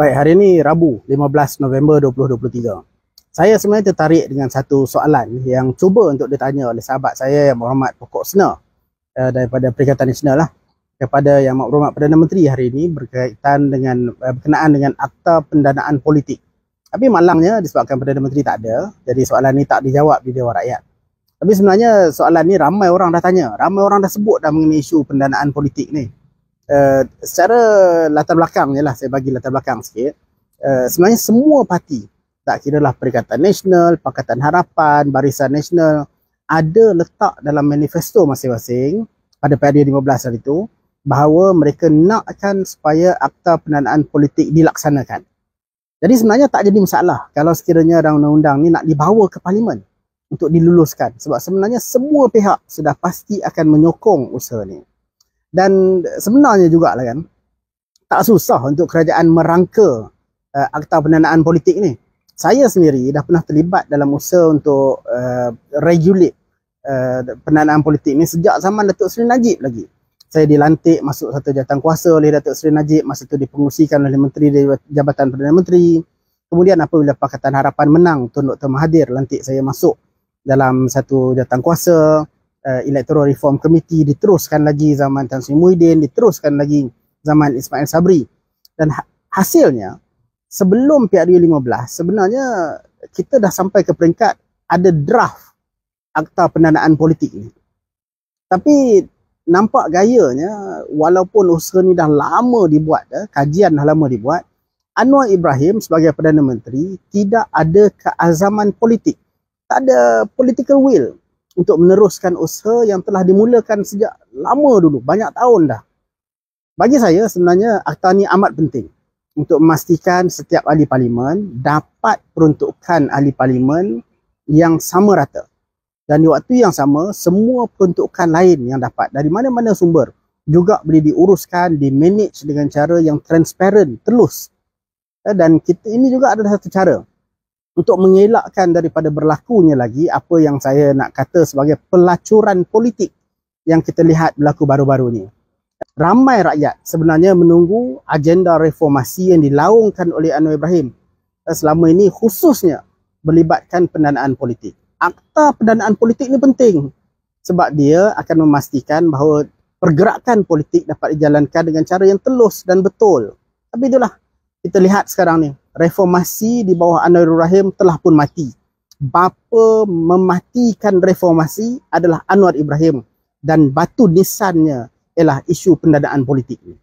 Baik, hari ini Rabu 15 November 2023. Saya sebenarnya tertarik dengan satu soalan yang cuba untuk ditanya oleh sahabat saya yang berhormat Pokok Sena uh, daripada Perikatan Nasional lah kepada yang berhormat Perdana Menteri hari ini berkaitan dengan uh, berkenaan dengan akta pendanaan politik. Tapi malangnya disebabkan Perdana Menteri tak ada, jadi soalan ini tak dijawab di Dewan Rakyat. Tapi sebenarnya soalan ni ramai orang dah tanya, ramai orang dah sebut dah mengenai isu pendanaan politik ni. Uh, secara latar belakang je lah, saya bagi latar belakang sikit. Uh, sebenarnya semua parti, tak kira lah Perikatan Nasional, Pakatan Harapan, Barisan Nasional, ada letak dalam manifesto masing-masing pada PRD 15 hari itu, bahawa mereka nakkan supaya akta pendanaan politik dilaksanakan. Jadi sebenarnya tak jadi masalah kalau sekiranya undang-undang ni nak dibawa ke parlimen untuk diluluskan. Sebab sebenarnya semua pihak sudah pasti akan menyokong usaha ni. Dan sebenarnya juga lah kan, tak susah untuk kerajaan merangka uh, akta pendanaan politik ni. Saya sendiri dah pernah terlibat dalam usaha untuk uh, regulate uh, pendanaan politik ni sejak zaman Datuk Seri Najib lagi. Saya dilantik masuk satu jabatan kuasa oleh Datuk Seri Najib, masa itu dipengusikan oleh Menteri Jabatan Perdana Menteri. Kemudian apabila Pakatan Harapan menang, Tun Dr. Mahathir lantik saya masuk dalam satu jabatan kuasa uh, Electoral Reform Committee diteruskan lagi zaman Tan Sri Muhyiddin diteruskan lagi zaman Ismail Sabri. Dan ha hasilnya sebelum PRU 15 sebenarnya kita dah sampai ke peringkat ada draft akta pendanaan politik ni. Tapi nampak gayanya walaupun usaha ni dah lama dibuat eh, kajian dah lama dibuat Anwar Ibrahim sebagai Perdana Menteri tidak ada keazaman politik. Tak ada political will untuk meneruskan usaha yang telah dimulakan sejak lama dulu, banyak tahun dah. Bagi saya sebenarnya akta ni amat penting untuk memastikan setiap ahli parlimen dapat peruntukan ahli parlimen yang sama rata. Dan di waktu yang sama, semua peruntukan lain yang dapat dari mana-mana sumber juga boleh diuruskan, di-manage dengan cara yang transparent, telus. Dan kita ini juga adalah satu cara untuk mengelakkan daripada berlakunya lagi apa yang saya nak kata sebagai pelacuran politik yang kita lihat berlaku baru-baru ni. Ramai rakyat sebenarnya menunggu agenda reformasi yang dilaungkan oleh Anwar Ibrahim selama ini khususnya melibatkan pendanaan politik. Akta pendanaan politik ni penting sebab dia akan memastikan bahawa pergerakan politik dapat dijalankan dengan cara yang telus dan betul. Tapi itulah kita lihat sekarang ni reformasi di bawah Anwar Ibrahim telah pun mati. Bapa mematikan reformasi adalah Anwar Ibrahim dan batu nisannya ialah isu pendanaan politik ini.